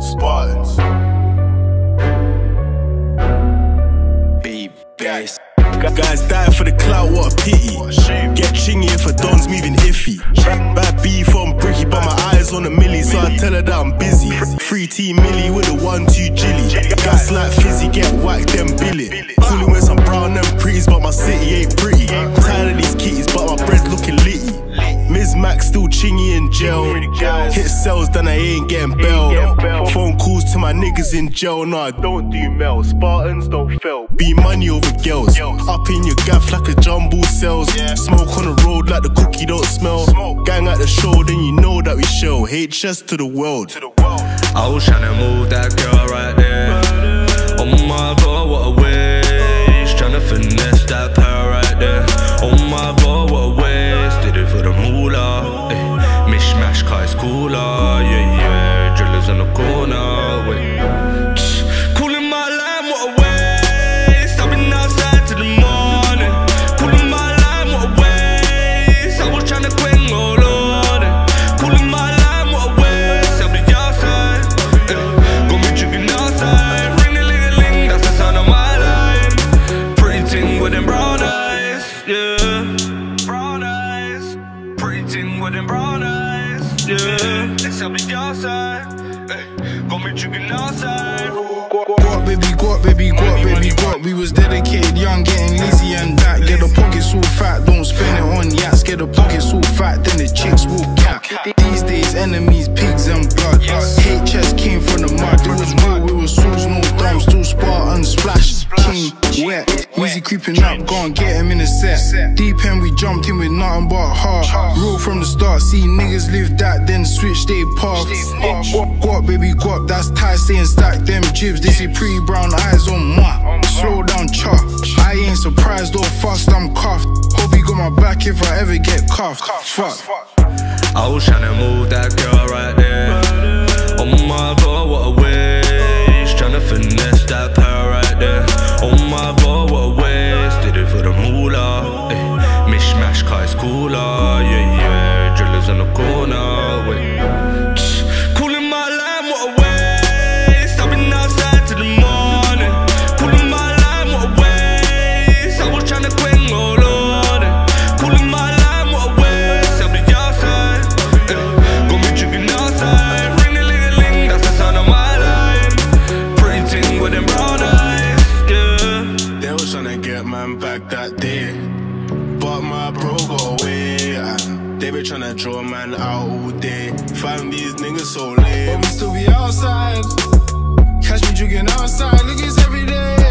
Spartans. Guys, guys die for the clout, what a pity. Get chingy if a don's moving iffy. Bad B from Bricky, but my eyes on a milli, so I tell her that I'm busy. Free T milli with a one two jilly. Gas like fizzy, get whacked then billy. Fooling with some brown and pretties, but my city ain't pretty. Tired of these kitties, but my bread looking litty. Ms. Mac still chingy in jail. Hit cells, then I ain't getting bail. Phone calls to my niggas in jail. No, don't do mail. Spartans don't fail. Be money over girls. Up in your gaff like a jumbo cells. Smoke on the road like the cookie don't smell. Gang at the show, then you know that we show. HS to the world. I was trying to move that girl right there. My god, what a brown eyes, yeah. Let's have the outside. Eh. Got me drinking outside. Guap, baby, guap, baby, guap, baby, guap. We was dedicated, young, getting lazy and that. Get the pockets all fat, don't spend it on yachts. Get the pockets all fat, then the chicks will easy creeping up, go and get him in a set. Deep end, we jumped in with nothing but heart. Real from the start, see niggas live that, then switch they path. Guap, baby, guap, that's tight, saying stack them jibs. They see pretty brown eyes on moi. Slow down, chop. I ain't surprised or fast, I'm cuffed. Hope you got my back if I ever get cuffed. Fuck. I was tryna move that girl right there. Oh my god, what a waste. Waste. I've been outside till the morning. Calling my line, what a waste. I was tryna quit all on it. Calling my line, what a waste. I'll be outside. Eh. Got me drinking outside. Ring a ling a ling, that's the sound of my line. Pretty ting with them brown eyes, yeah. They was tryna get man back that day. My bro got away. They be tryna draw man out all day. Find these niggas so lame. But we still be outside. Catch me drinking outside. Niggas every day